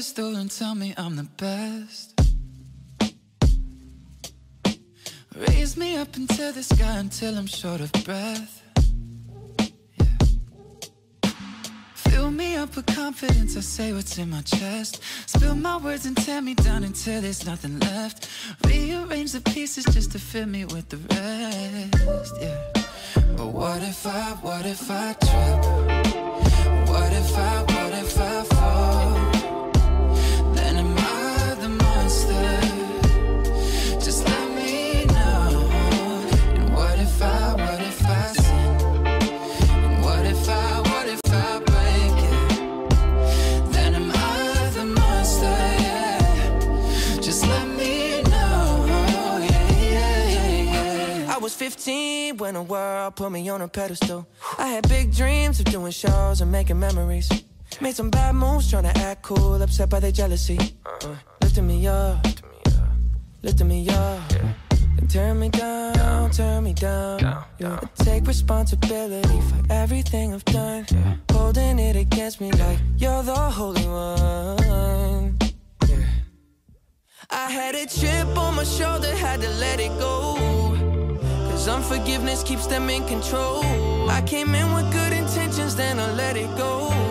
pedestal and tell me I'm the best. Raise me up into the sky until I'm short of breath. Yeah. Fill me up with confidence, I say what's in my chest. Spill my words and tear me down until there's nothing left. Rearrange the pieces just to fill me with the rest. Yeah. But what if I, what if I trip? What if I, what if I fall? in the world put me on a pedestal. I had big dreams of doing shows and making memories. Made some bad moves trying to act cool, upset by their jealousy. Uh, lifting me up, lifting me up. And turn me down, turn me down. Yeah. I take responsibility for everything I've done. Holding it against me like you're the holy one. I had a chip on my shoulder, had to let it go. Cause unforgiveness keeps them in control. I came in with good intentions, then I let it go.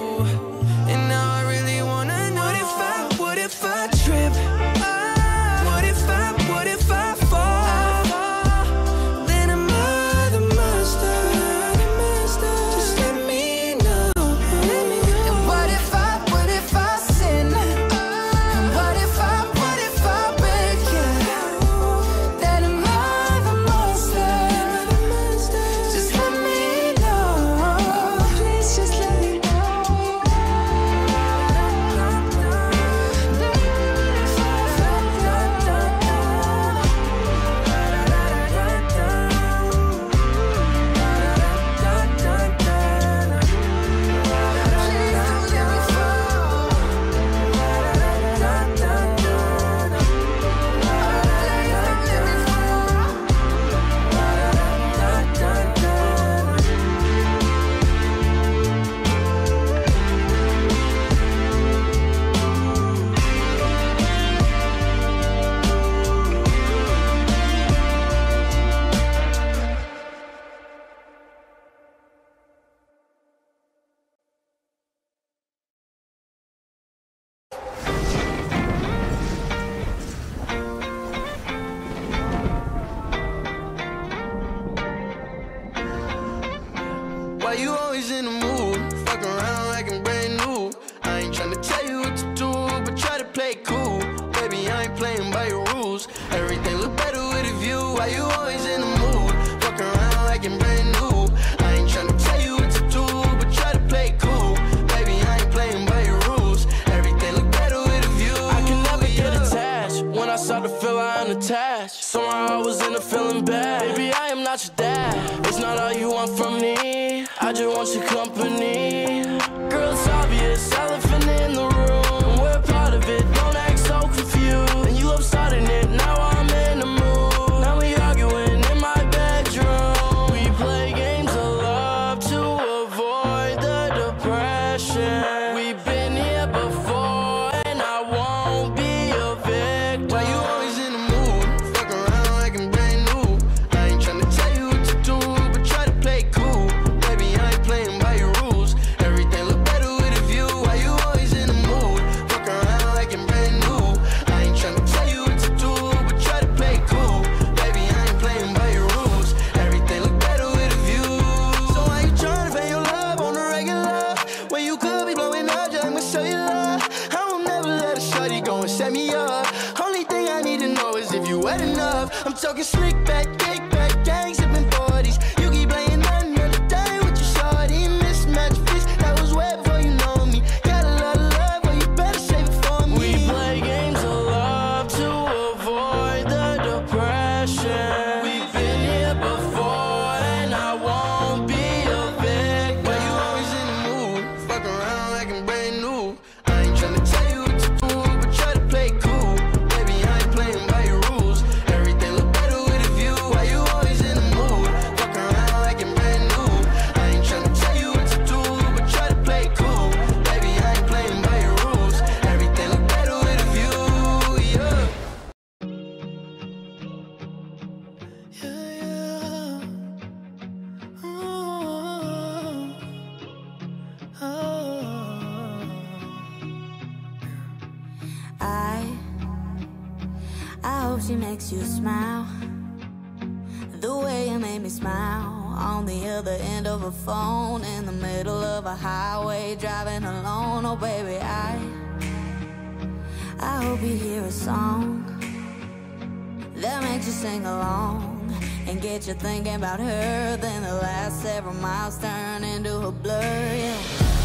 Get you thinking about her. Then the last several miles turn into a blur. Yeah.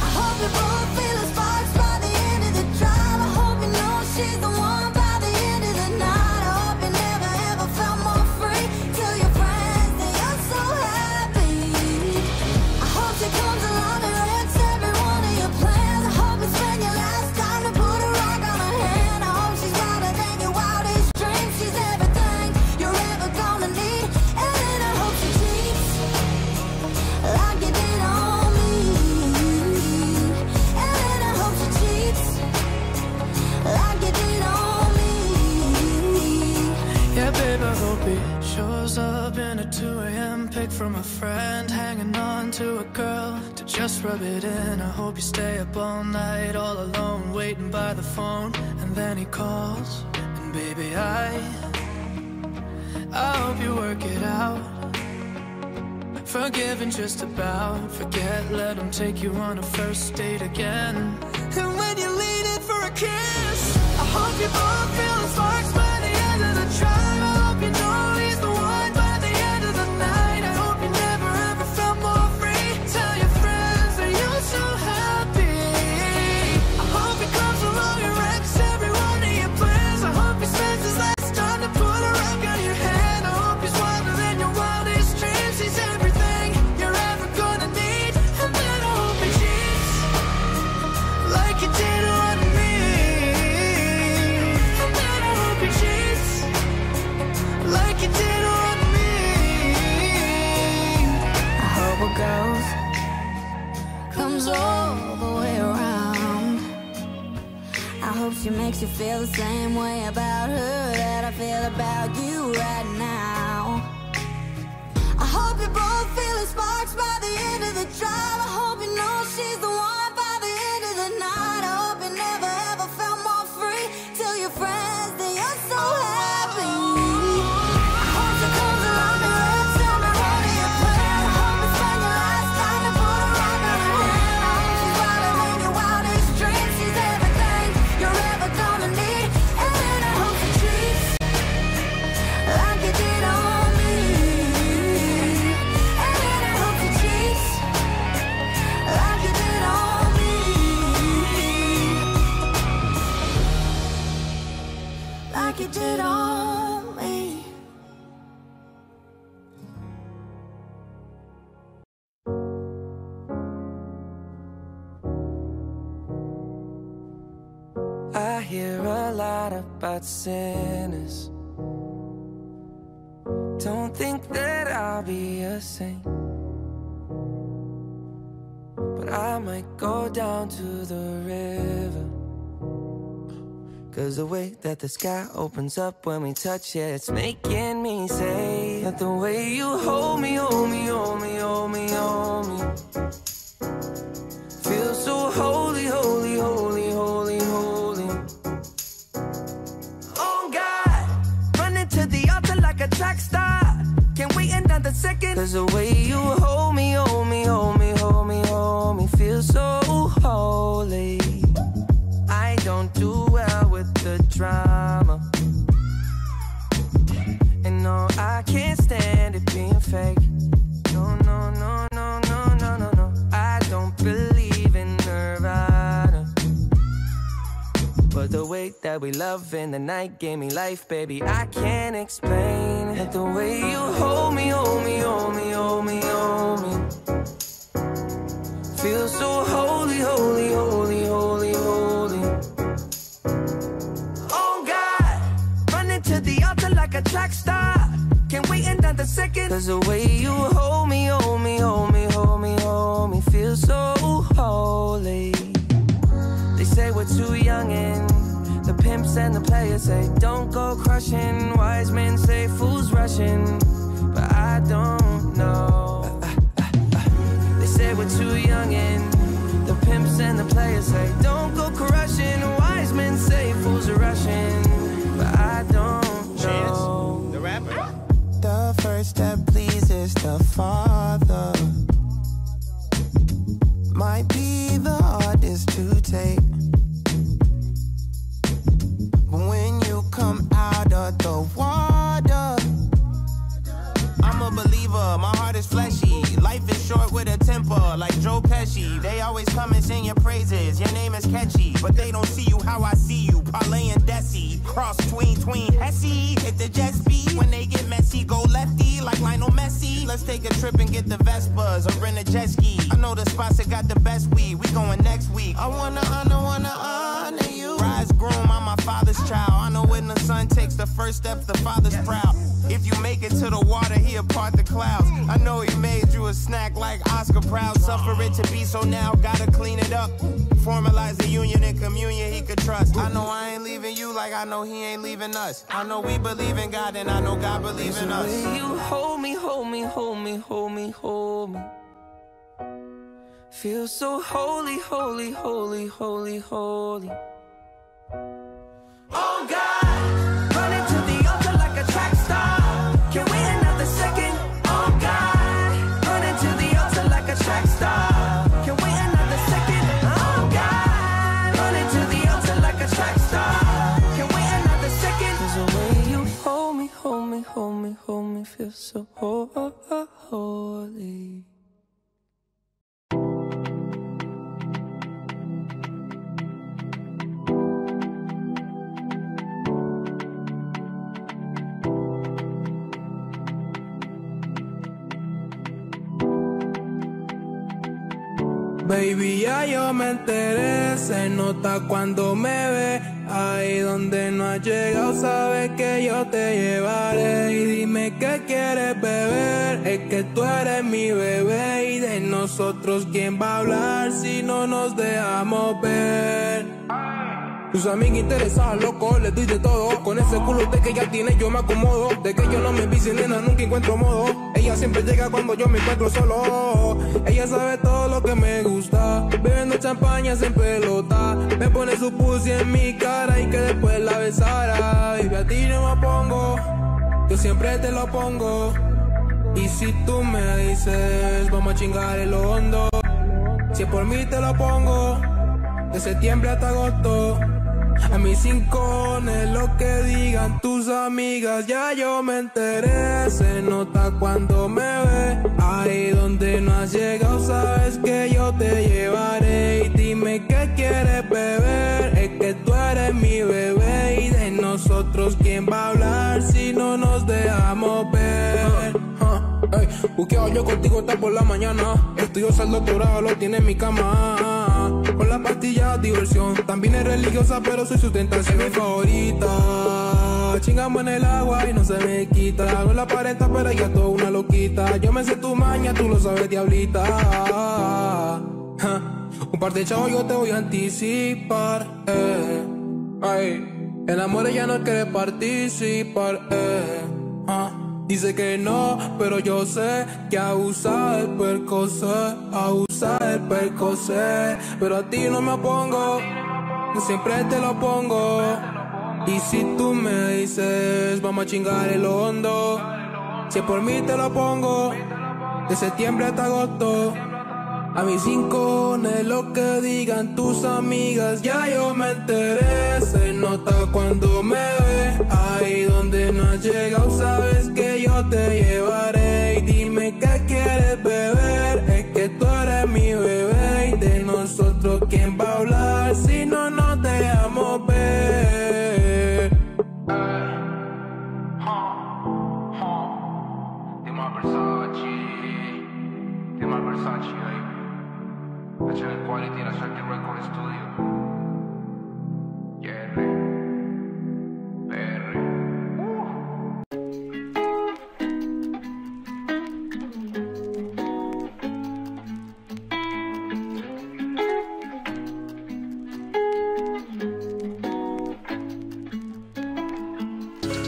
I hope you both feel the sparks by the end of the drive. I hope you know she's the one pic from a friend, hanging on to a girl to just rub it in. I hope you stay up all night, all alone, waiting by the phone, and then he calls. And baby, I, I hope you work it out. Forgiven just about, forget, let him take you on a first date again. And when you lean in for a kiss, I hope you both makes you feel the same way about her that I feel about you right now. I hope you both feeling sparks by the end of the drive. I hope you know she's the one lot about sinners. Don't think that I'll be a saint. But I might go down to the river. Cause the way that the sky opens up when we touch it, it's making me say that the way you hold me, hold me, hold me, hold me, hold me. Second. Cause the way you hold me, hold me, hold me, hold me, hold me, feel so holy. I don't do well with the drama. And no, I can't stand it being fake. No, no, no, no, no, no, no, no. I don't believe But the way that we love in the night gave me life, baby. I can't explain. The way you hold me, hold me, hold me, hold me, hold me. Feel so holy, holy, holy, holy, holy. Oh God, running to the altar like a track star. Can't wait another second. Cause the way you hold me, hold me, hold me, hold me, hold me, feel so holy. They say we're too young and the pimps and the players say don't go crushing. Wise men say fools rushing, but I don't know. Feel so holy, holy, holy, holy, holy. Oh God, running to the altar like a track star. Can we another second? Oh God, running to the altar like a track star. Can we another second? Oh God, running to the altar like a track star. Can we another second? Cause the way you hold me, hold me, hold me, hold me, feel so holy. Baby, ya yo me enteré, se nota cuando me ve. Ahí donde no has llegado, sabes que yo te llevaré. Y dime qué quieres beber, es que tú eres mi bebé. Y de nosotros, ¿quién va a hablar si no nos dejamos ver? Tus amigas interesadas, loco, les doy de todo. Con ese culo de que ya tiene, yo me acomodo. De que yo no me vi sin nena, nunca encuentro modo. Ella siempre llega cuando yo me encuentro solo. Ella sabe todo lo que me gusta. Bebiendo champaña en pelota. Me pone su pussy en mi cara y que después la besara. Baby, a ti no me pongo. Yo siempre te lo pongo. Y si tú me dices, vamos a chingar el hondo. Si es por mí te lo pongo. De septiembre hasta agosto. A mis cincones, lo que digan tus amigas, ya yo me enteré. Se nota cuando me ve. Ahí donde no has llegado, sabes que yo te llevaré. Y dime qué quieres beber. Es que tú eres mi bebé. Y de nosotros, ¿quién va a hablar si no nos dejamos ver? Buqueado yo contigo hasta por la mañana. Estudiosa el doctorado, lo tiene en mi cama. Con la pastilla diversión. También es religiosa, pero soy su tentación. Es mi favorita. Chingamos en el agua y no se me quita. No la aparenta, pero ella toda una loquita. Yo me sé tu maña, tú lo sabes, diablita. Un par de chavos yo te voy a anticipar. Eh. Ay, el amor ella no quiere participar. Eh. Ah. Dice que no, pero yo sé que abusa del percocé, abusa del percocé. Pero a ti no me opongo, siempre te lo pongo. Y si tú me dices, vamos a chingar el hondo. Si por mí te lo pongo, de septiembre hasta agosto. A mis cinco lo que digan tus amigas, ya yo me enteré. Se nota cuando me ve, ahí donde no has llegado, sabes que yo te llevaré. Y dime qué quieres beber, es que tú eres mi bebé. Y de nosotros, ¿quién va a hablar si no nos dejamos ver? Versace, Quality, la Sharky Record Studio.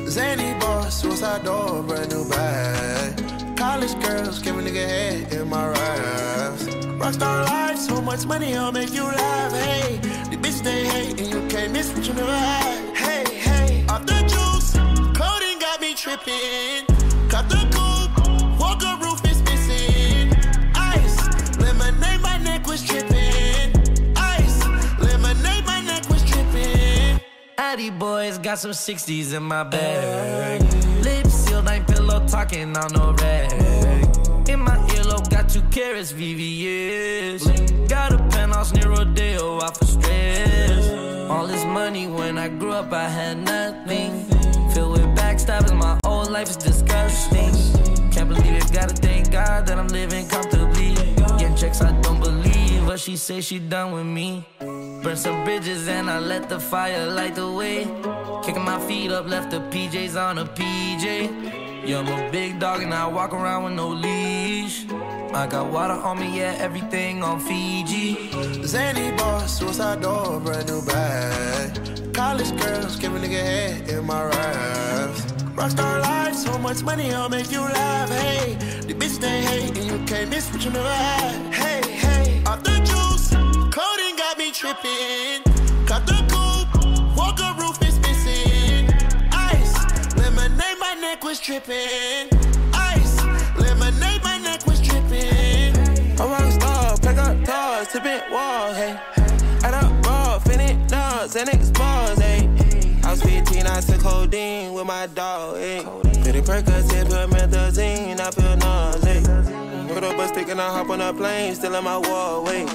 Zany boss, suicide door, brand new bag. College girls, give a nigga head in my raps. Rockstar life, so much money, I'll make you laugh. Hey, the bitches they hate, and you can't miss what you never had. Hey, hey, off the juice, codeine got me tripping. Cut the coupe, walker roof is missing. Ice, lemonade, my neck was tripping. Ice, lemonade, my neck was tripping. Addy boys got some 60s in my bag. Lips sealed, ain't pillow talking on no red carats, VVS. Got a penthouse near Rodeo, off of stress. All this money when I grew up, I had nothing. Filled with backstabbing, my whole life is disgusting. Can't believe it, gotta thank God that I'm living comfortably. Getting checks, I don't believe, but she say she done with me. Burn some bridges and I let the fire light the way. Kicking my feet up, left the PJs on a PJ. Yeah, I'm a big dog and I walk around with no leash. I got water on me, yeah, everything on Fiji. Zany boss, suicide door, brand new bag. College girls, give a nigga head in my raps. Rockstar life, so much money, I'll make you laugh. Hey, the bitch they hate, and you can't miss what you never had. Hey, hey, off the juice, codeine got me tripping. Cut the coupe, walker roof is missing. Ice, lemonade, my neck was tripping. Star, pack up toys, tipping walls, hey. Add up raw, finish nuts, and expose, hey. I was 15, I took codeine with my dog, hey. Pretty Percocet, put methazine, I feel nauseous. Put up a stick and I hop on a plane, still in my wall, wait.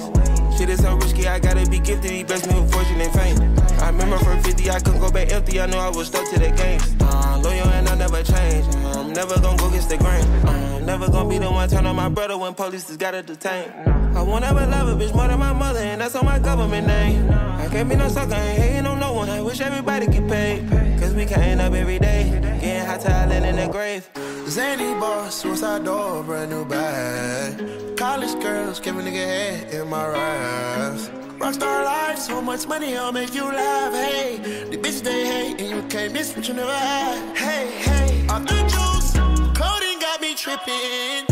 Shit is so risky, I gotta be gifted, he blessed me with fortune and fame. I remember from 50, I couldn't go back empty, I knew I was stuck to the game. Uh, loyal and I never change, I'm never gonna go against the grain. Uh, I'm never gonna be the one turn on my brother when police just gotta detain. I won't ever love a bitch more than my mother, and that's on my government name. I can't be no sucker, ain't hating on no one, I wish everybody get paid. Cause we can't up every day, getting hot talent in the grave. Zany boss, suicide door, brand new bag. College girls, give a nigga head in my raps. Rockstar life, so much money, I'll make you laugh. Hey, the bitch they hate, and you can't miss what you never had. Hey, hey, off the juice, codeine got me tripping.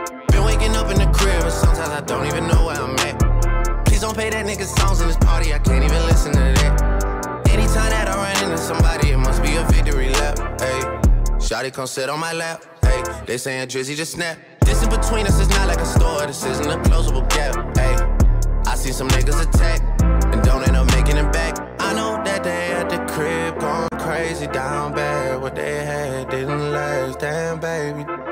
Crib, and sometimes I don't even know where I'm at. Please don't pay that nigga songs in this party, I can't even listen to that. Anytime that I run into somebody, it must be a victory lap. Hey, Shotty come sit on my lap. Hey, they saying Drizzy just snap. This in between us is not like a store, this isn't a closable gap. Hey, I see some niggas attack and don't end up making it back. I know that they at the crib going crazy down bad. What they had didn't last, damn baby.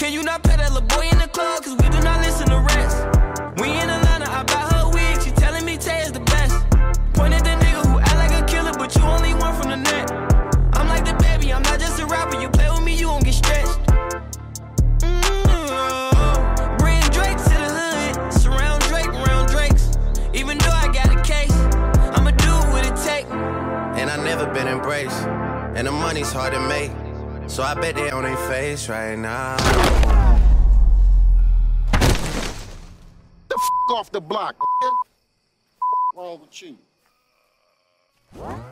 Can you not that little boy in the club? Cause we do not listen to rest. We in Atlanta, I buy her wig. She telling me Tay is the best. Point at the nigga who act like a killer, but you only one from the net. I'm like the baby, I'm not just a rapper. You play with me, you won't get stretched. Mm, Bring Drake to the hood. Surround Drake around Drakes. Even though I got a case, I'ma do what it take. And I never been embraced, and the money's hard to make. So I bet they on their face right now. The f off the block. Wrong with you?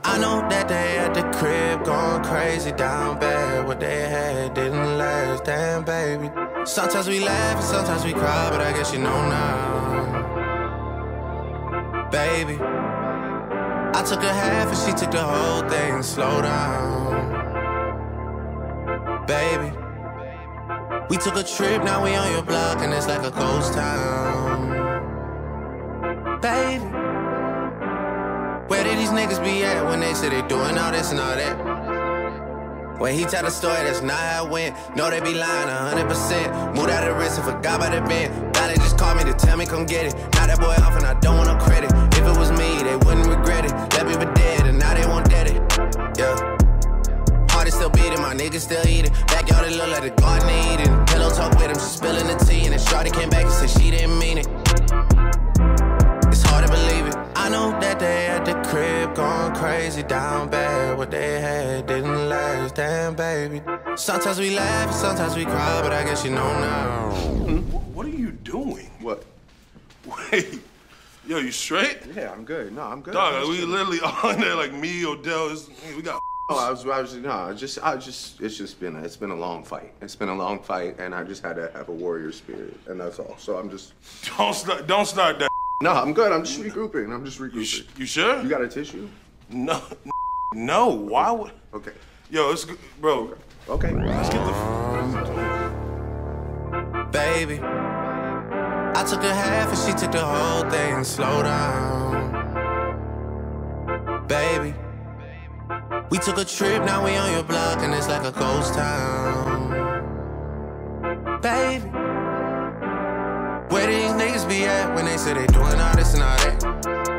I know that they at the crib going crazy down bad. What they had didn't last, damn baby. Sometimes we laugh and sometimes we cry, but I guess you know now, baby. I took a half and she took the whole thing. Slow down, baby. We took a trip, now we on your block, and it's like a ghost town, baby. Where did these niggas be at when they say they doing all this and all that? When he tell the story, that's not how it went. No, they be lying 100%. Moved out of the risk and forgot about the bend. Now they just call me to tell me come get it. Now that boy off and I don't want no credit. If it was me, they wouldn't regret it. Left me still beating, my niggas still eating. Backyard it look like the garden they eating. Pillow talk with him, she spilling the tea. And then Shorty came back and said she didn't mean it. It's hard to believe it. I know that they at the crib going crazy down bad. What they had didn't last, damn baby. Sometimes we laugh, sometimes we cry, but I guess you know now. What are you doing? What? Wait. Yo, you straight? Yeah, I'm good. No, I'm good. Dog, I'm we just- literally on there like me, Odell. Is, we got. Oh, I was, I was, no, I just, I just, it's just been, a, it's been a long fight. It's been a long fight, and I just had to have a warrior spirit, and that's all. So I'm just. Don't start. Don't start that. No, I'm good. I'm just regrouping. I'm just regrouping. You sure? You got a tissue? No. No. Why would? Okay. Yo, it's good, bro. Okay. Let's get the. baby. I took a half and she took the whole thing. And slow down, baby. We took a trip, now we on your block, and it's like a ghost town, baby. Where these niggas be at when they say they doing all this and all that?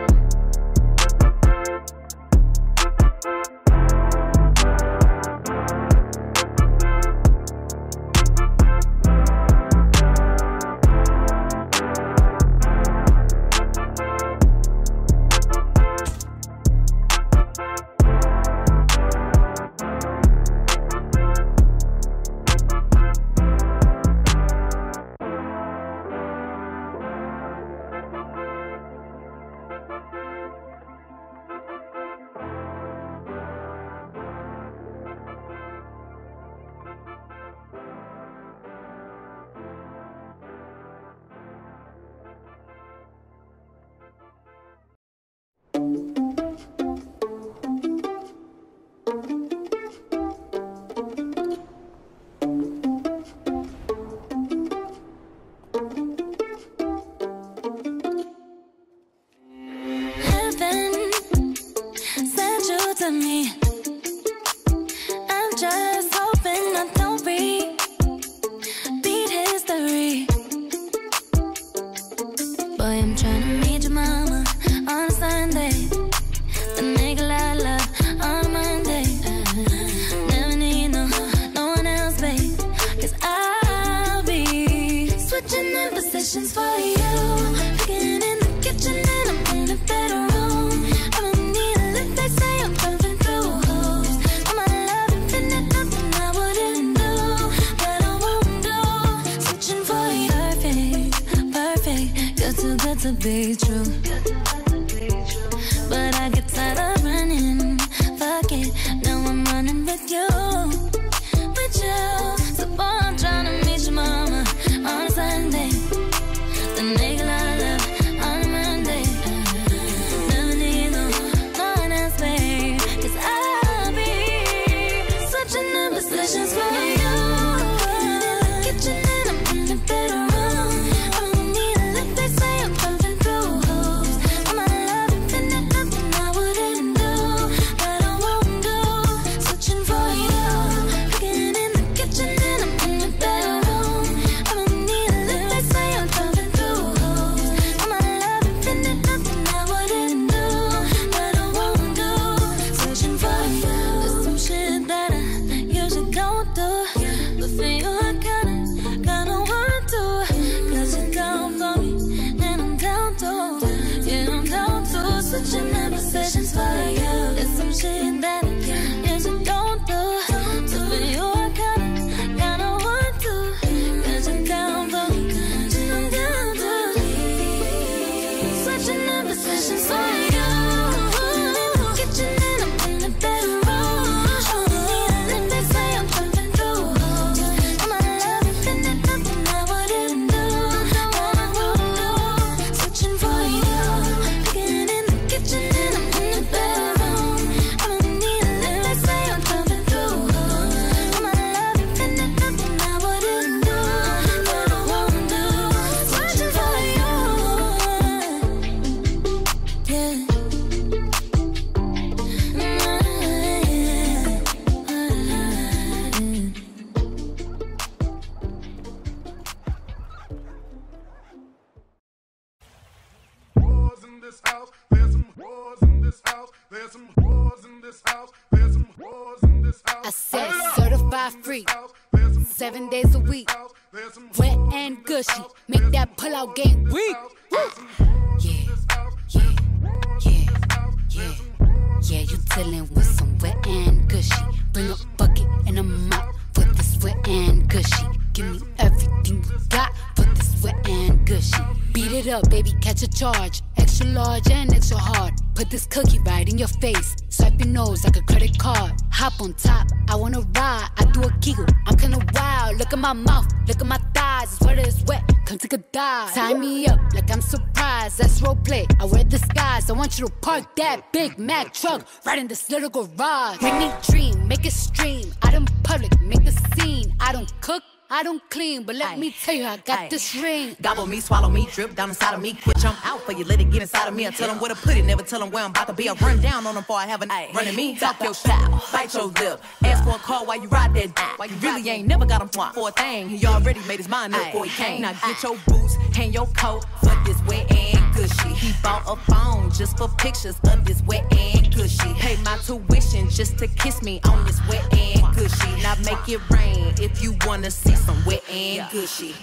Want you to park that Big Mac truck right in this little garage. Make me dream, make it stream. Out in public, make the scene. I don't cook. I don't clean, but let me tell you, I got this ring. Gobble me, swallow me, drip down inside of me. Quit jump out for you, let it get inside of me. I tell them where to put it, never tell them where I'm about to be. I run down on them before I have a night. Running me, talk your shit, bite your lip. Ask for a call while you ride that dick. Why you really ain't never got him for a thing. He already made his mind up before he came. Now get your boots, hang your coat for this wet and gushy. He bought a phone just for pictures of this wet and gushy. Pay my tuition just to kiss me on this wet and gushy. Now make it rain if you wanna see some wet and gushy.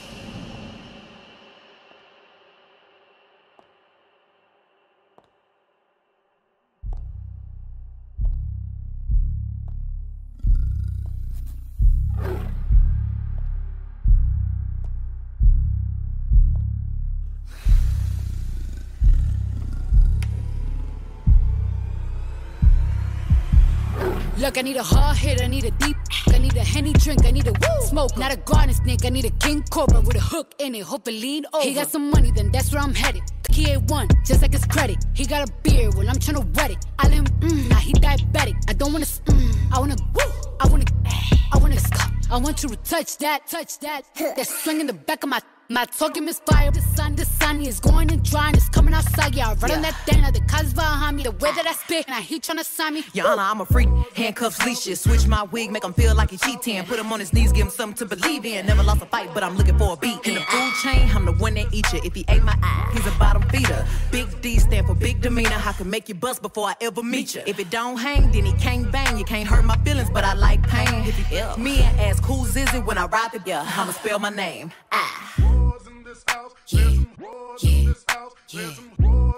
Look, I need a hard hit, I need a deep. I need a henny drink, I need a woo smoke. Not a garden snake, I need a king cobra with a hook in it. Hope it lean over. He got some money, then that's where I'm headed. He ain't one, just like his credit. He got a beard, well I'm tryna wet it. I let him, mm, now he diabetic. I don't wanna, mm, I wanna, woo, I wanna, I wanna, I want you to touch that, touch that. That swing in the back of my My talking misfire. The sun, the sun is going and drying. It's coming outside. Yeah, I run on that thing. Now the cuz behind me. The way that I spit. And I heat trying to sign me. Your Honor, I'm a freak. Handcuffs, leashes. Switch my wig, make him feel like he cheating. Put him on his knees, give him something to believe in. Never lost a fight, but I'm looking for a beat. In the food chain, I'm the one that eat you. If he ate my eye, he's a bottom feeder. Big D stand for big demeanor. I can make you bust before I ever meet you. If it don't hang, then he can't bang. You can't hurt my feelings, but I like pain. If he ill, me and ask who's is it when I ride the yeah, I'ma spell my name. Ah. Yeah, yeah, yeah.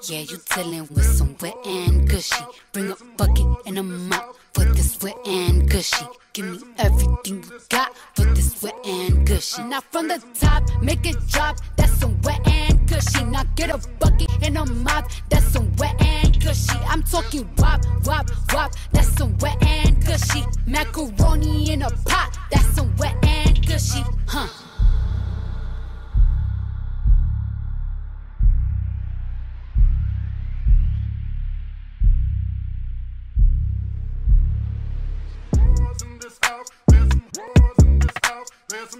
Yeah, you dealing with some wet and gushy. Bring a bucket and a mop for this wet and gushy. Give me everything you got for this wet and gushy. Now from the top, make it drop. That's some wet and gushy. Now get a bucket and a mop. That's some wet and gushy. I'm talking wop, wop, wop. That's some wet and gushy. Macaroni in a pot. That's some wet and gushy. Huh. Boy,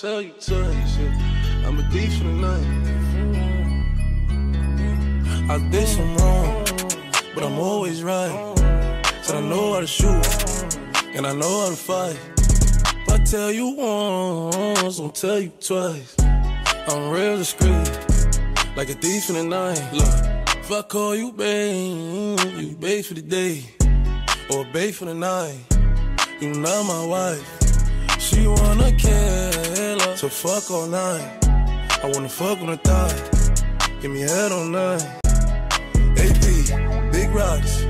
tell you twice. I'm a thief for the night. I did some wrong, but I'm always right. Said I know how to shoot, and I know how to fight. If I tell you once, I'll tell you twice. I'm real discreet, like a thief in the night. Look, if I call you babe, you babe for the day, or babe for the night. You not my wife. She wanna her, so fuck all night. I wanna fuck on her thigh. Give me head all night. AP, big rocks.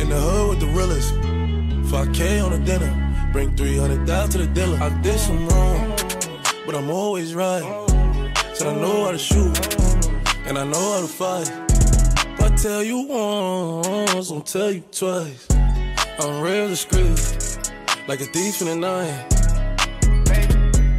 In the hood with the realest. 5K on the dinner. Bring 300 down to the dealer. I did some wrong, but I'm always right. Said I know how to shoot, and I know how to fight. If I tell you once, I'll tell you twice. I'm real discreet, like a thief in the night.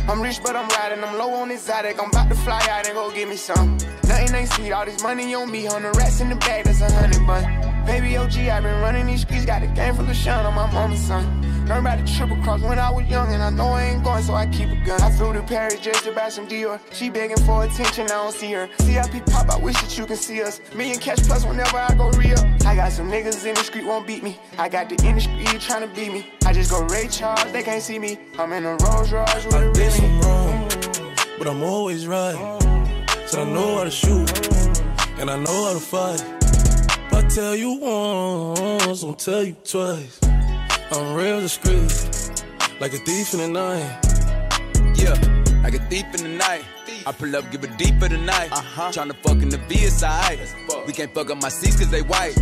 I'm rich, but I'm riding. I'm low on exotic. I'm about to fly out and go get me some. Nothing ain't sweet. All this money on me. On the rats in the bag, that's a hundred bun. Baby OG, i been running these streets. Got a game full of shine on my mama's son. Learned about the triple cross when I was young, and I know I ain't going, so I keep a gun. I flew to Paris just to buy some Dior. She begging for attention, I don't see her. CIP pop, I wish that you can see us. Me and Cash Plus whenever I go real. I got some niggas in the street won't beat me. I got the industry trying to beat me. I just go Ray Charles, they can't see me. I'm in a Rolls Royce with a some wrong, but I'm always right. Said I know how to shoot, and I know how to fight. If I tell you once, I'll tell you twice. I'm real discreet, like a thief in the night. Yeah, like a thief in the night. I pull up, give a deep for the night. Uh-huh. Tryna fuck in the VSI. We can't fuck up my seats cause they white.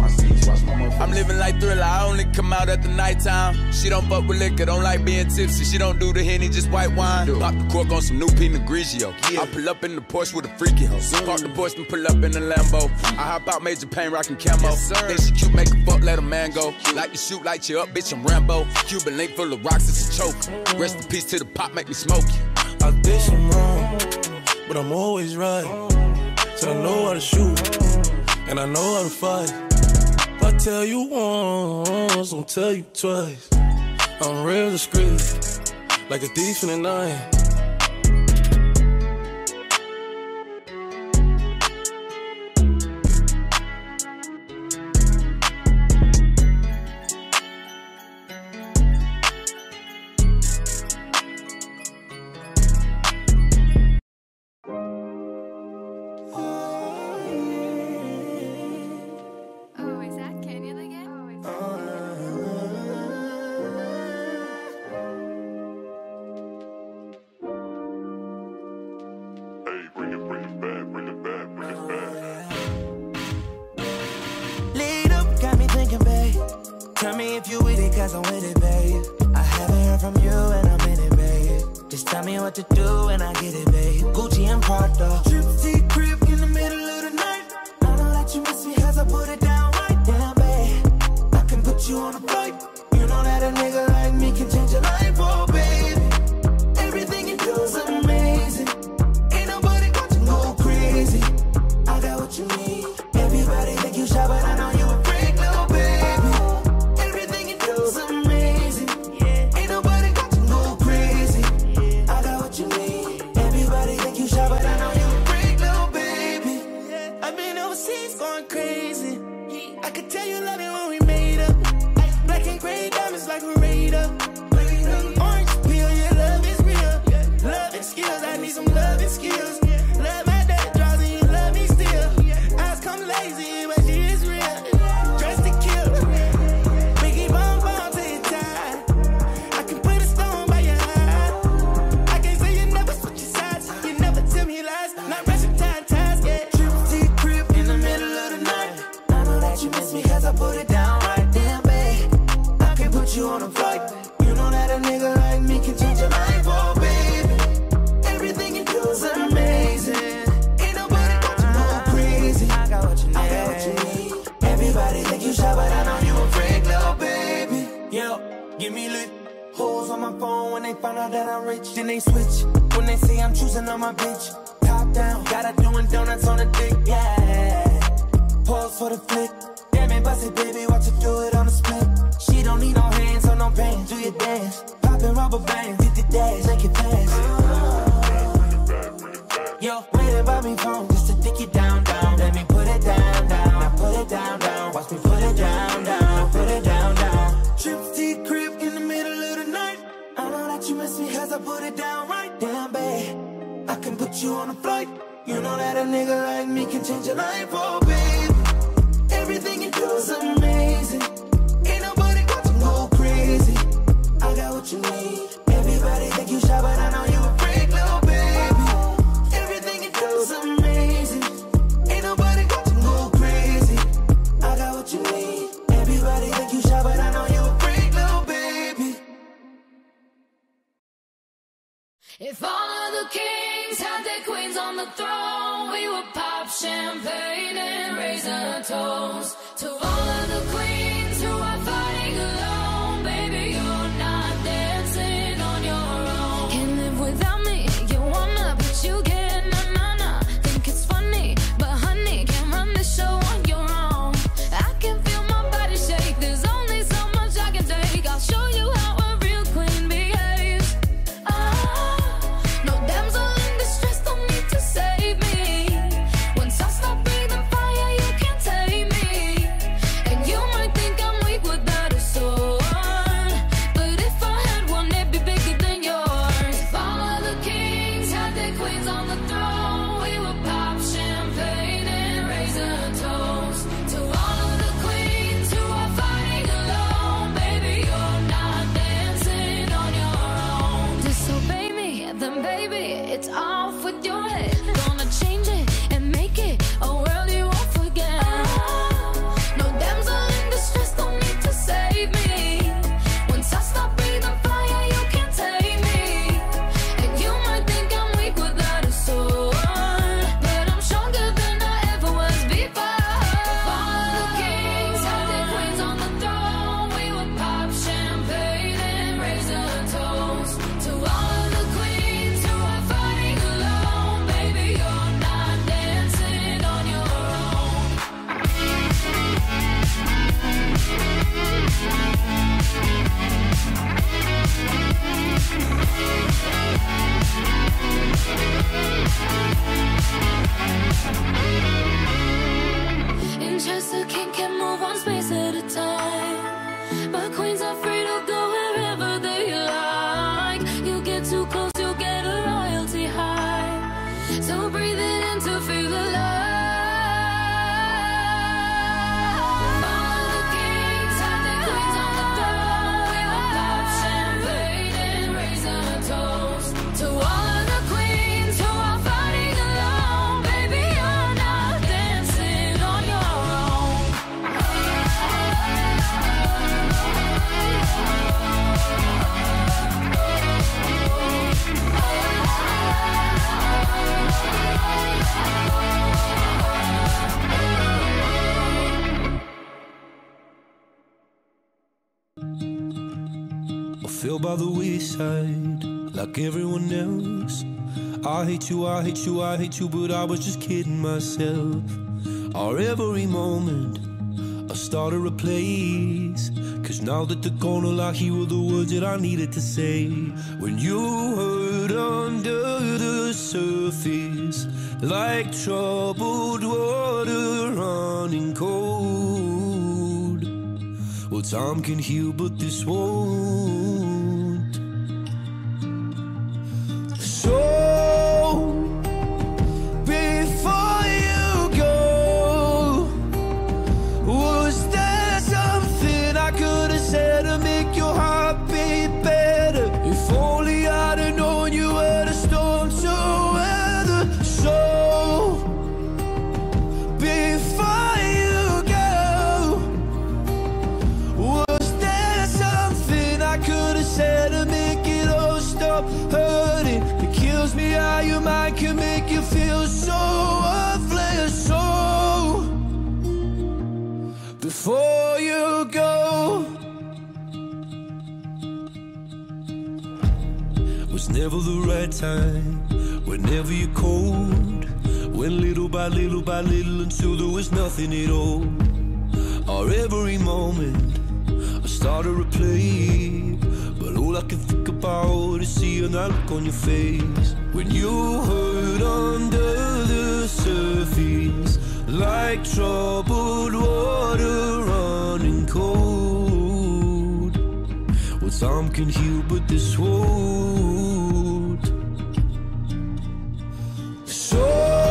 I'm living like thriller, I only come out at the nighttime. She don't fuck with liquor, don't like being tipsy. She don't do the henny, just white wine. Pop the cork on some new Pinot Grigio. I pull up in the Porsche with a freaky hoe. Park the Porsche and pull up in the Lambo. I hop out, major pain, rockin' camo. Then she cute, make a fuck, let a man go. Like to shoot, light you up, bitch, I'm Rambo. Cuban link full of rocks, it's a choke. Rest in peace to the pop, make me smoke you. I did some wrong, but I'm always right. Said I know how to shoot, and I know how to fight. If I tell you once, I'll tell you twice. I'm real discreet, like a thief in the night. if you with it, cause I'm with it, babe. I haven't heard from you and I'm in it, babe. Just tell me what to do and I get it, babe. Gucci and Prada. Trip T crib in the middle of the night. I don't let you miss me cause I put it down right down, babe. I can put you on a flight. You know that a nigga like doesn't mean side like everyone else. I hate you, I hate you, I hate you, but I was just kidding myself. Our every moment, I started a place. Cause now that the corner I here were the words that I needed to say. When you heard under the surface, like troubled water running cold. Well, time can heal, but this won't. so time. Whenever you're cold, went little by little by little until there was nothing at all. Or every moment, I started to play. But all I can think about is seeing that look on your face. When you hurt under the surface, like troubled water running cold. Well, time can heal, but this wound. Oh.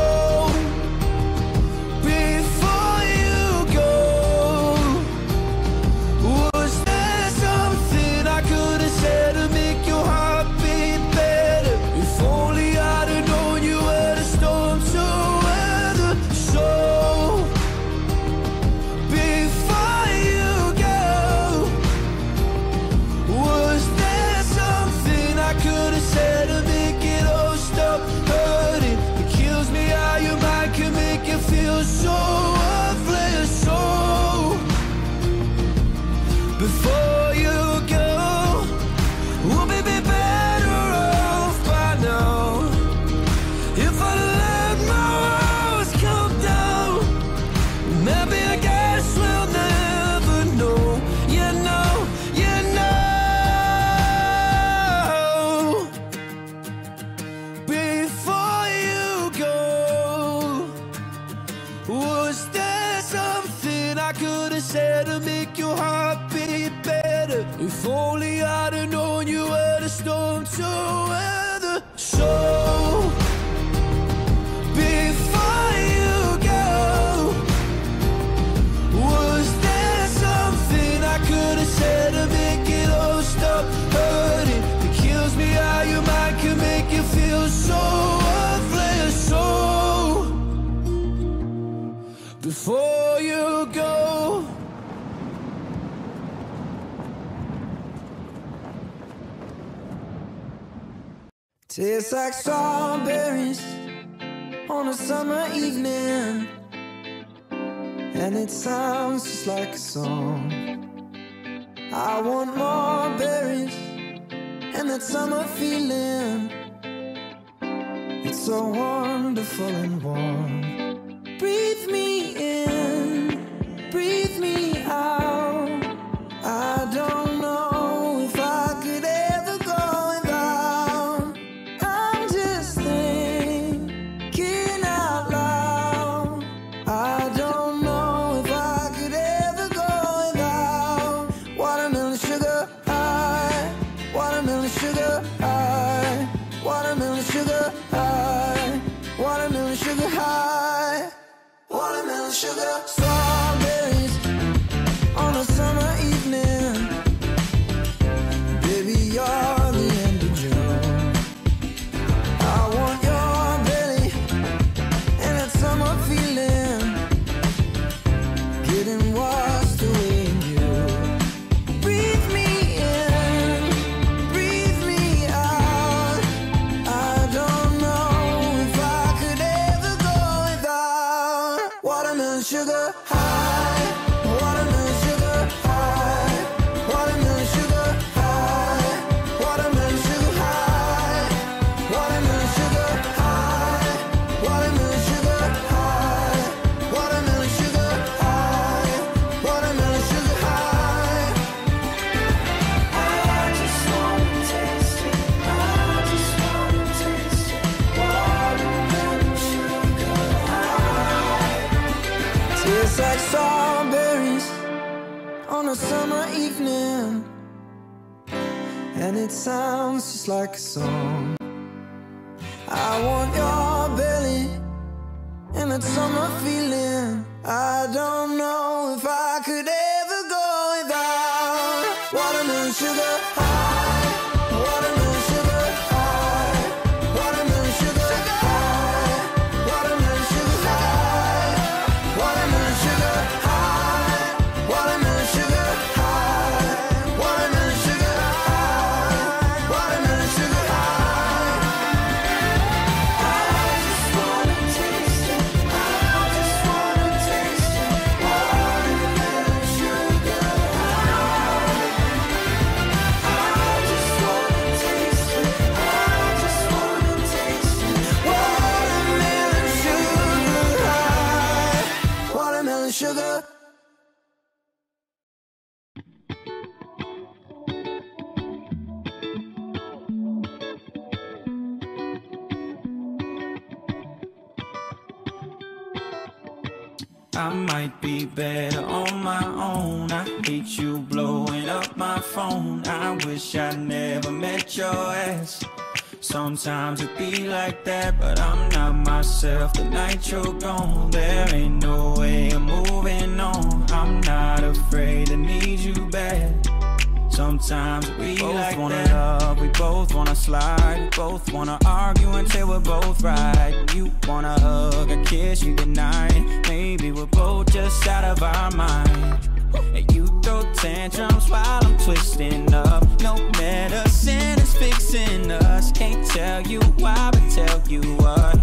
but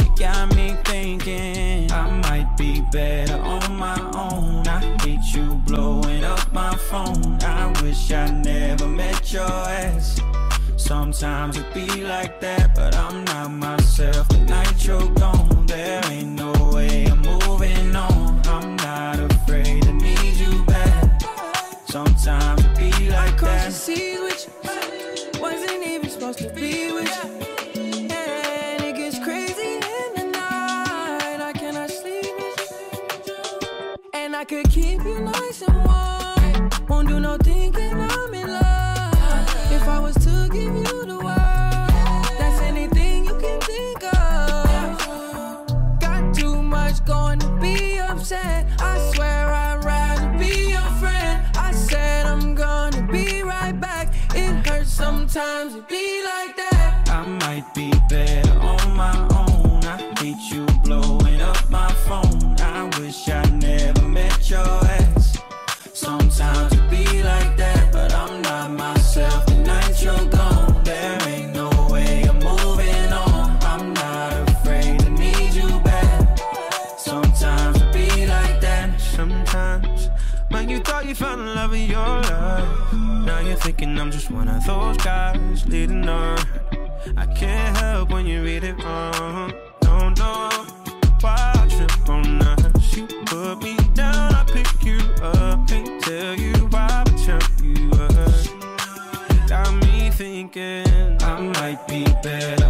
it got me thinking I might be better on my own. I hate you blowing up my phone. I wish I never met your ass. Sometimes it be like that, but I'm not myself. The night you're gone, there ain't no way I'm moving on. I'm not afraid to need you back. Sometimes. I could keep you nice and warm. Won't do no thinking, I'm in love. If I was to give you the world, that's anything you can think of. Got too much going to be upset. I swear I'd rather be your friend. I said I'm gonna be right back. It hurts sometimes. I'm just one of those guys leading on. I can't help when you read it wrong. Don't know why I trip on us. You put me down, I pick you up. Can't tell you why, but jump you up. Got me thinking I might be better.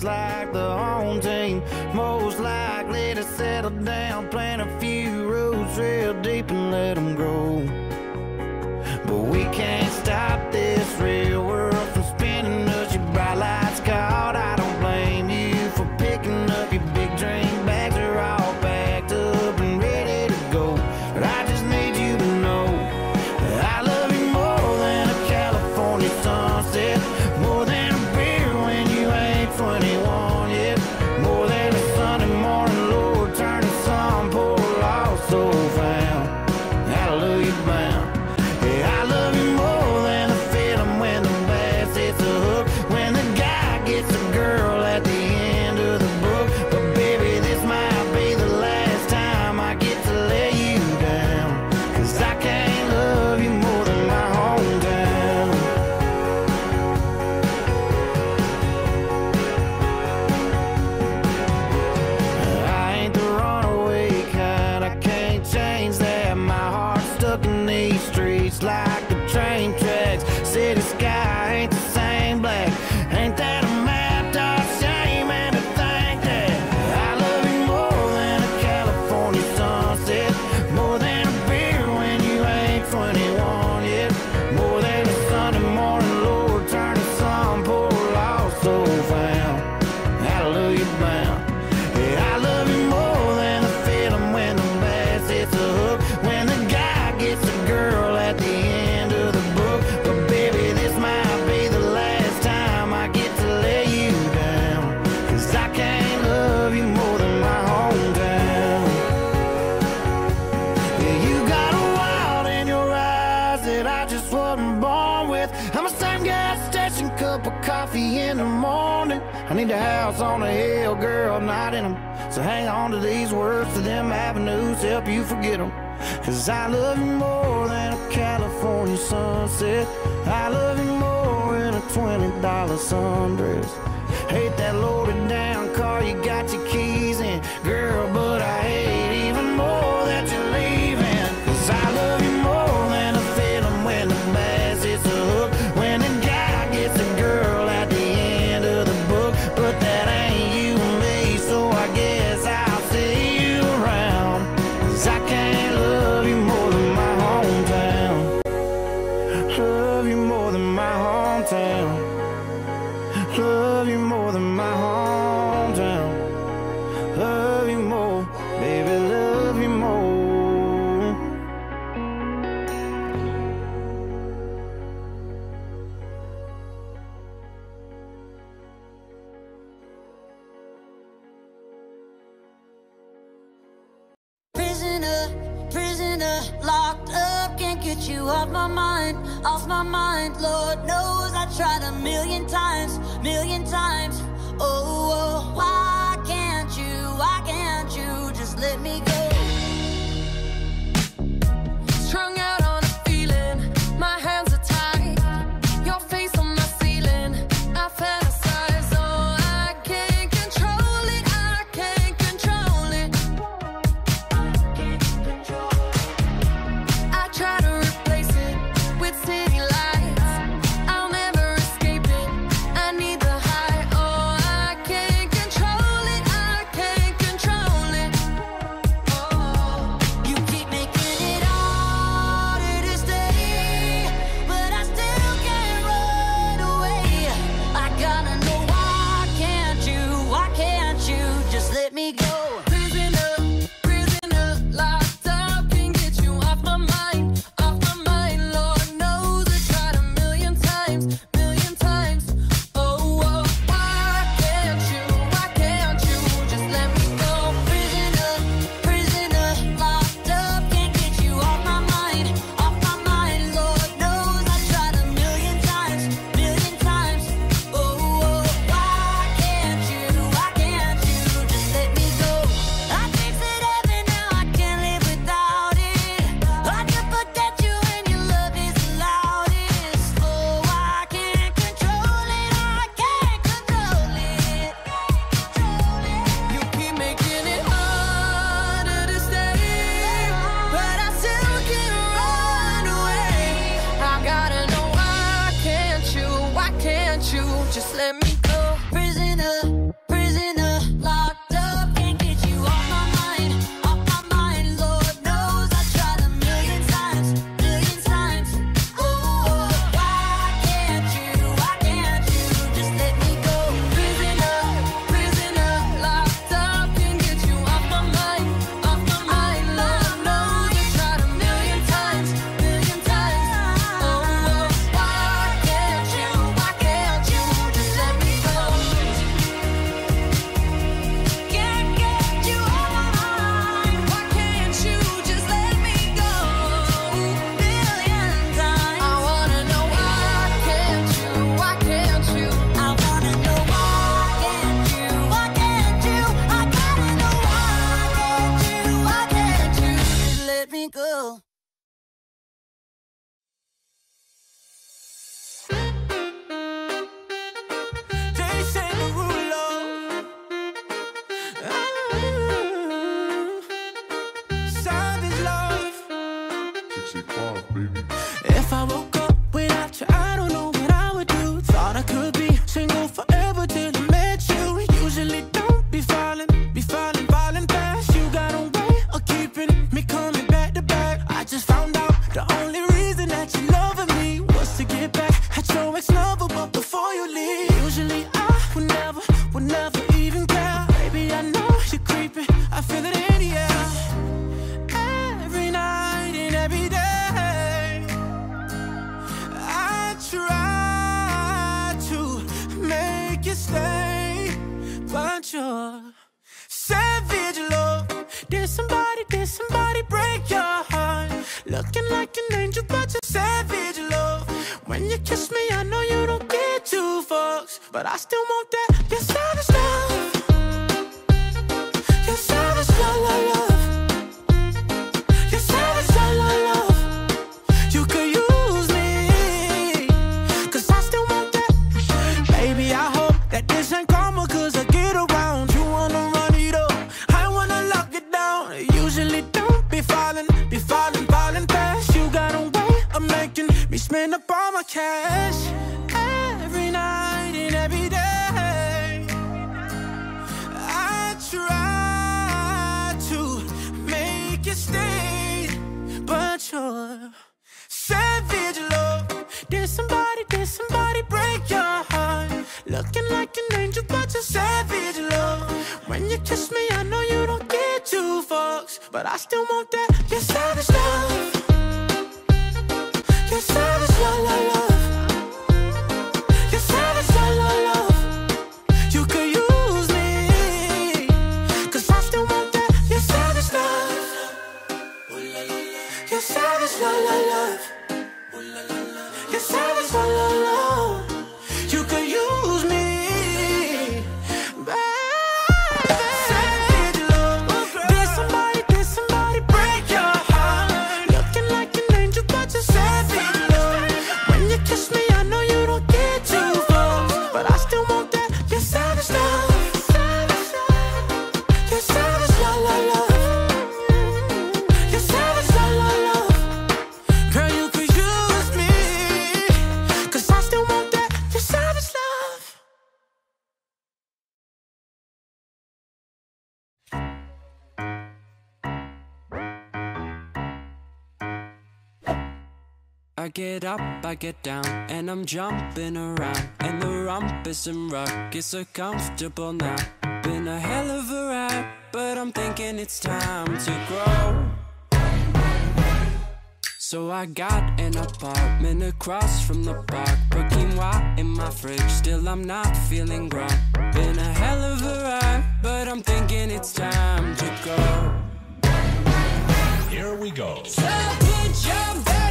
like the home team. Most likely to settle down, plan a these words to them avenues help you forget them. Cause I love you more than a California sunset. I love you more than a $20 sundress. Hate that loaded down. But I still want that. Your savage love. Get up, I get down, and I'm jumping around. And the rumpus and rug is so comfortable now. Been a hell of a ride, but I'm thinking it's time to grow. So I got an apartment across from the park. Put quinoa in my fridge, still I'm not feeling grown. Been a hell of a ride, but I'm thinking it's time to go. Here we go. So put your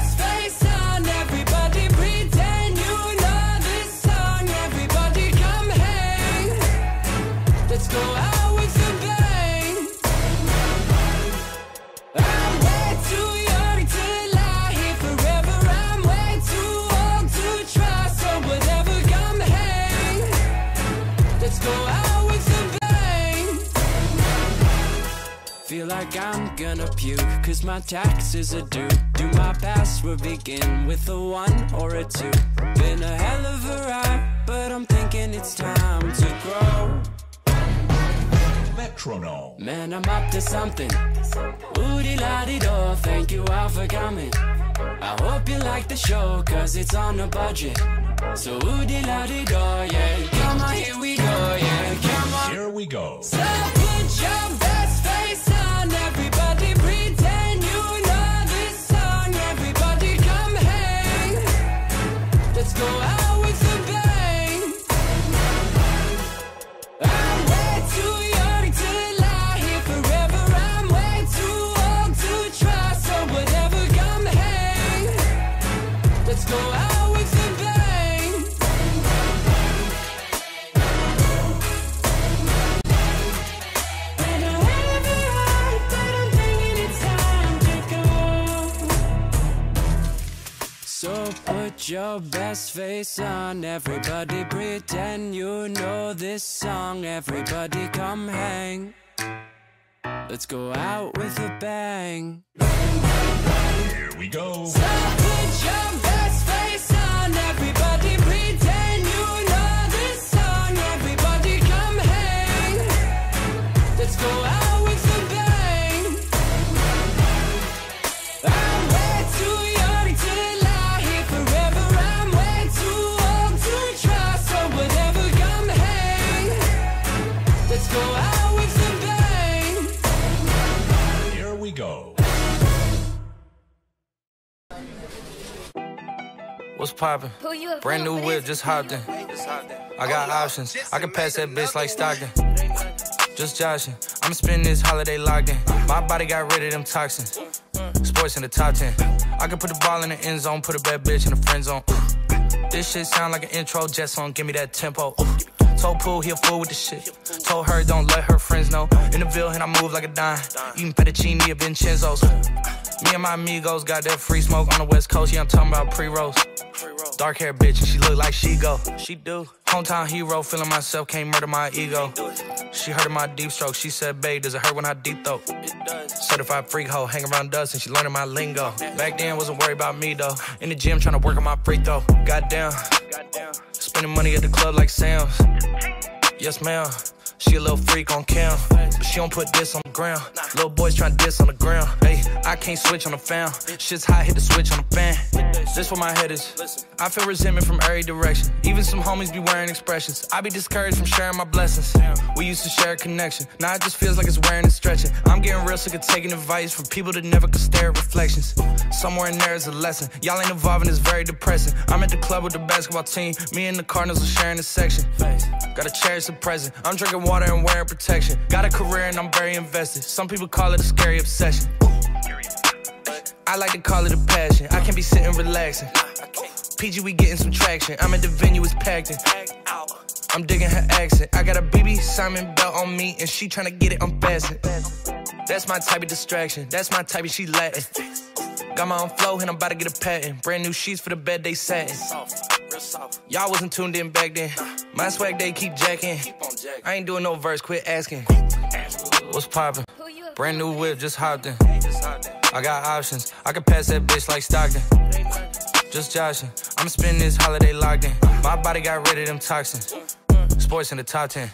Feel like I'm gonna puke, cause my taxes are due. Do my password begin with a one or a two? Been a hell of a ride, but I'm thinking it's time to grow. Metronome. Man, I'm up to something. Woody la di do, thank you all for coming. I hope you like the show, cause it's on a budget. So woody la di do, yeah. Come on, here we go, yeah. Come on. Here we go. So put your face on, everybody pretend you know this song. Everybody come hang. Let's go out with a bang. Here we go. So put your best face on, everybody pretend you know this song. Everybody come hang. Let's go out What's poppin'? Brand new whip, just hopped in. I got options. I can pass that bitch like Stockton. Just joshing. I'ma spend this holiday locked in. My body got rid of them toxins. Sports in the top 10. I can put the ball in the end zone, put a bad bitch in the friend zone. This shit sound like an intro jet song, give me that tempo. Told Pooh he a fool with the shit. Told her don't let her friends know. In the Ville and I move like a dime. Eating fettuccine at Vincenzo's. Me and my amigos got that free smoke on the west coast. Yeah, I'm talking about pre-rolls. Dark hair bitch and she look like she go. She do. Hometown hero, feeling myself, can't murder my ego. She heard of my deep stroke. She said, babe, does it hurt when I deep throat? Certified freak hoe, hang around dust and she learning my lingo. Back then, wasn't worried about me though. In the gym, trying to work on my free throw. Goddamn. Spending money at the club like Sam's. Yes, ma'am. She a little freak on cam, but she don't put this on the ground. Little boys tryna diss on the ground. Hey, I can't switch on the fan. Shit's hot, hit the switch on the fan. This where my head is. I feel resentment from every direction. Even some homies be wearing expressions. I be discouraged from sharing my blessings. We used to share a connection. Now it just feels like it's wearing and stretching. I'm getting real sick of taking advice from people that never could stare at reflections. Somewhere in there is a lesson. Y'all ain't evolving, it's very depressing. I'm at the club with the basketball team. Me and the Cardinals are sharing the section. Gotta cherish the present. I'm drinking water and wearing protection. Got a career and I'm very invested. Some people call it a scary obsession. I like to call it a passion. I can be sitting relaxing. PG, we getting some traction. I'm at the venue, it's packed in. I'm digging her accent. I got a BB Simon belt on me, and she tryna get it unfastened. That's my type of distraction. That's my type of she Latin. Got my own flow, and I'm about to get a patent. Brand new sheets for the bed they satin. Y'all wasn't tuned in back then. My swag they keep jacking. I ain't doing no verse, quit asking. What's poppin'? Brand new whip, just hopped in. I got options. I can pass that bitch like Stockton. Just joshing. I'm spending this holiday locked in. My body got rid of them toxins. Sports in the top 10.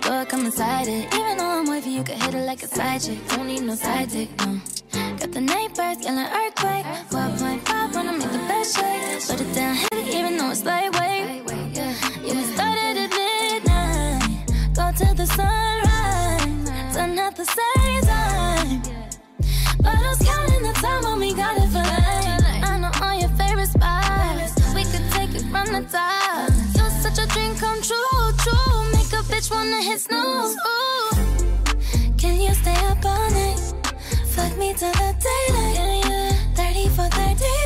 Door, come inside it. Even though I'm wavy, you can hit it like a side chick. Don't need no side dick, no. Got the neighbors yelling earthquake. 12.5 wanna make the best shake. Put it down heavy, even though it's lightweight. Yeah, we started at midnight. Go till the sunrise. Done at the same time. But who's counting the time when we got it for life? Bitch wanna hit snooze. Ooh. Can you stay up all night? Fuck me till the daylight. 30 for 30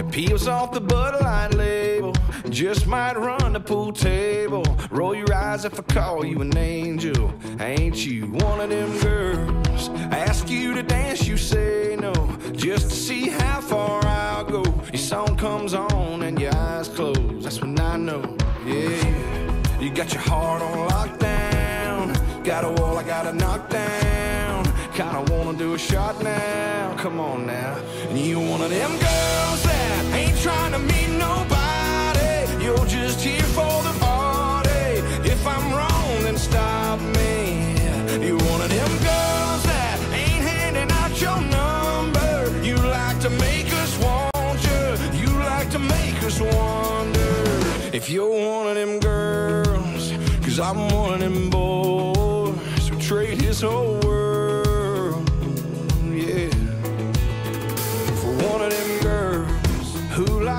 that peels off the Bud Light label? Just might run the pool table. Roll your eyes if I call you an angel. Ain't you one of them girls? Ask you to dance, you say no. Just to see how far I'll go. Your song comes on and your eyes close. That's when I know, yeah. You got your heart on lockdown. Got a wall I gotta knock down. Kinda wanna do a shot now. Come on now. And you one of them girls trying to meet nobody. You're just here for the party. If I'm wrong, then stop me. You one of them girls that ain't handing out your number. You like to make us want you. You like to make us wonder if you're one of them girls. Cause I'm one of them boys who trade his whole world.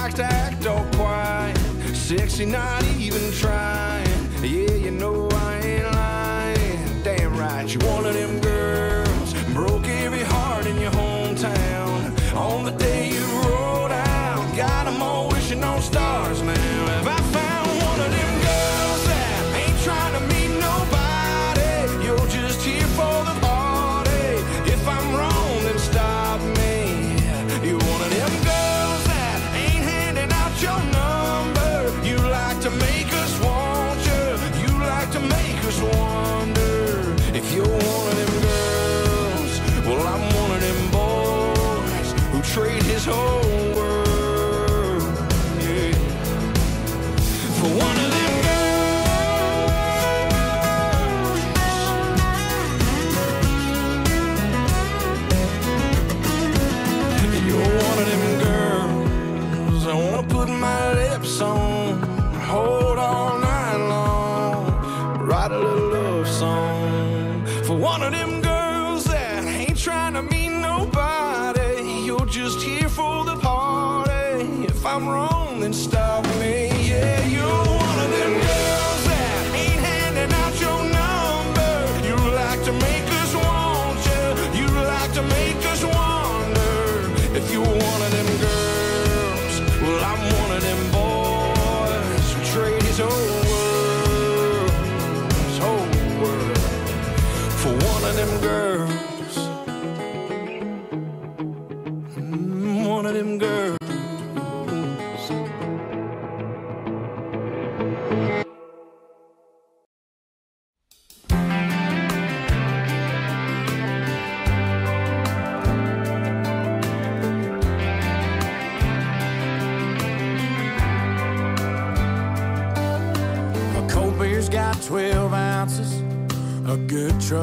Like to act all quiet. Sexy, not even trying. Yeah, you know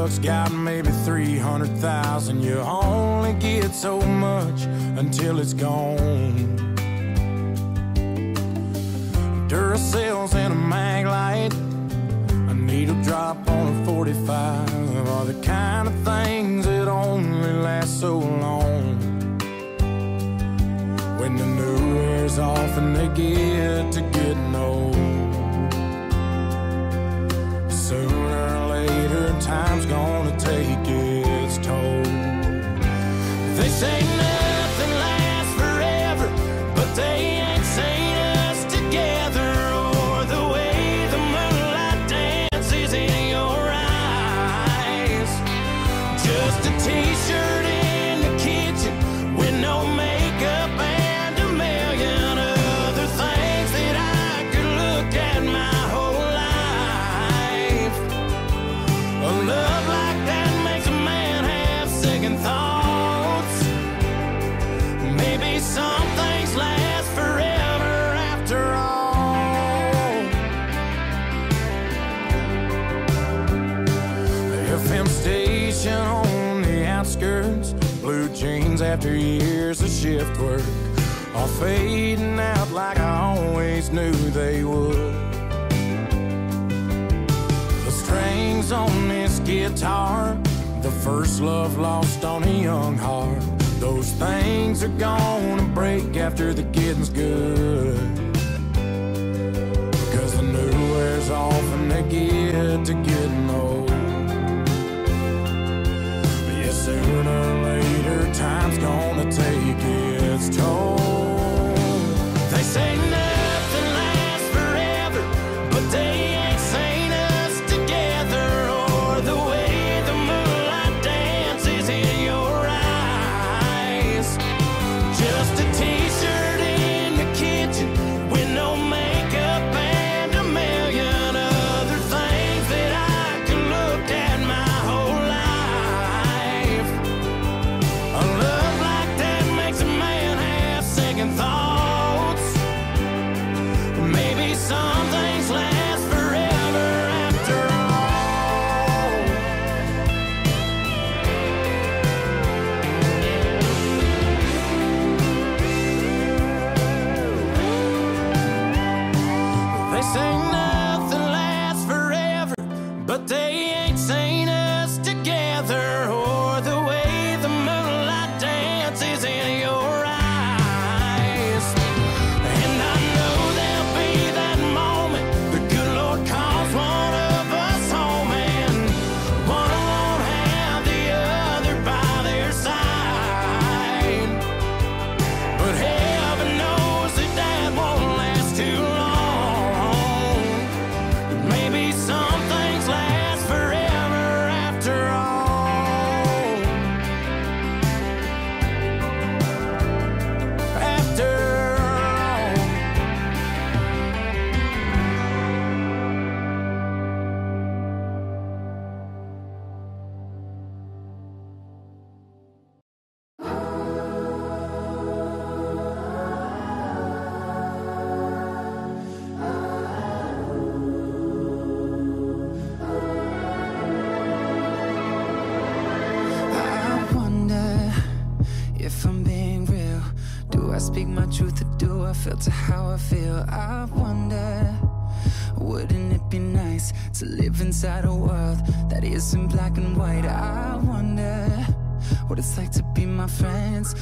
bucks, got maybe 300,000. You only get so much until it's gone. Duracells and a Maglite, a needle drop on a 45 are the kind of things that only last so long. When the new wears off and they get to getting fading out like I always knew they would. The strings on this guitar, the first love lost on a young heart. Those things are gonna break after the getting's good. black and white. I wonder what it's like to be my friends.